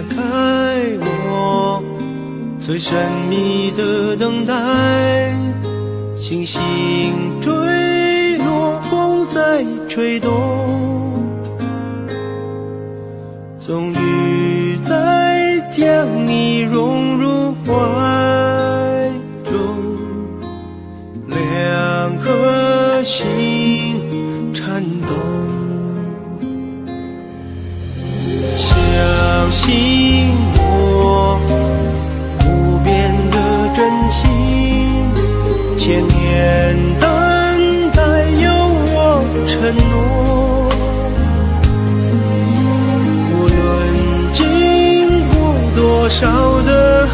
展开我最神秘的等待，星星坠落，风在吹动，终于再将你融入怀中，两颗心颤动。相信我不变的真心，千年等待有我承诺。无论经过多少的